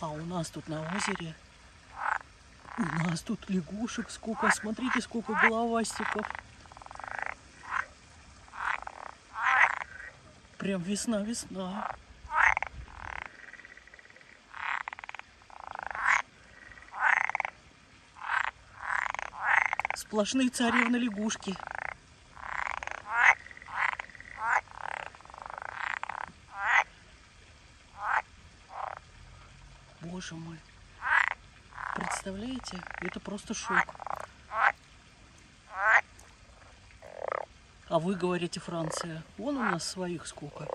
А у нас тут на озере, у нас тут лягушек сколько. Смотрите, сколько головастиков. Прям весна-весна. Сплошные царевны лягушки. Боже мой. Представляете? Это просто шок. А вы говорите Франция. Вон у нас своих сколько.